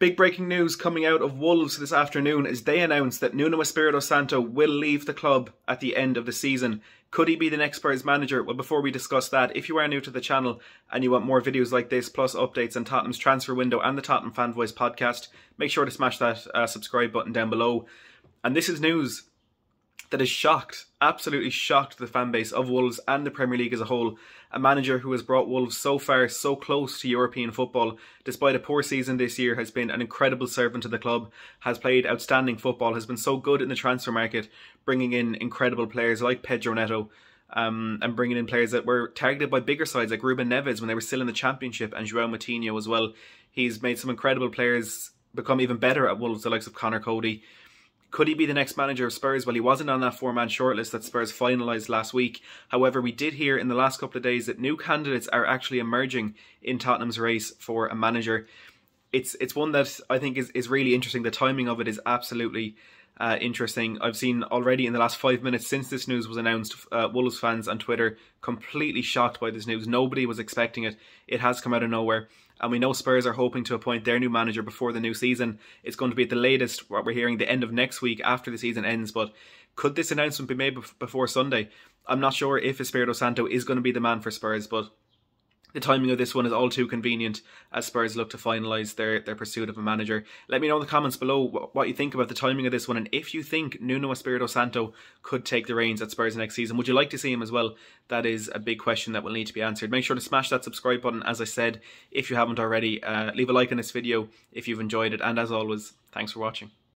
Big breaking news coming out of Wolves this afternoon as they announced that Nuno Espirito Santo will leave the club at the end of the season. Could he be the next Spurs manager? Well, before we discuss that, if you are new to the channel and you want more videos like this, plus updates on Tottenham's transfer window and the Tottenham Fan Voice podcast, make sure to smash that uh, subscribe button down below. And this is news that has shocked, absolutely shocked the fan base of Wolves and the Premier League as a whole. A manager who has brought Wolves so far, so close to European football, despite a poor season this year, has been an incredible servant to the club, has played outstanding football, has been so good in the transfer market, bringing in incredible players like Pedro Neto. Um, and bringing in players that were targeted by bigger sides like Ruben Neves when they were still in the Championship and Joao Moutinho as well. He's made some incredible players become even better at Wolves, the likes of Conor Coady, could he be the next manager of Spurs? Well, he wasn't on that four man shortlist that Spurs finalised last week. However, we did hear in the last couple of days that new candidates are actually emerging in Tottenham's race for a manager. It's it's one that I think is, is really interesting. The timing of it is absolutely uh, interesting. I've seen already in the last five minutes since this news was announced, uh, Wolves fans on Twitter completely shocked by this news. Nobody was expecting it. It has come out of nowhere. And we know Spurs are hoping to appoint their new manager before the new season. It's going to be at the latest, what we're hearing, the end of next week after the season ends. But could this announcement be made before Sunday? I'm not sure if Espirito Santo is going to be the man for Spurs, but the timing of this one is all too convenient as Spurs look to finalise their, their pursuit of a manager. Let me know in the comments below what you think about the timing of this one and if you think Nuno Espirito Santo could take the reins at Spurs next season. Would you like to see him as well? That is a big question that will need to be answered. Make sure to smash that subscribe button as I said if you haven't already. Uh, leave a like on this video if you've enjoyed it and as always, thanks for watching.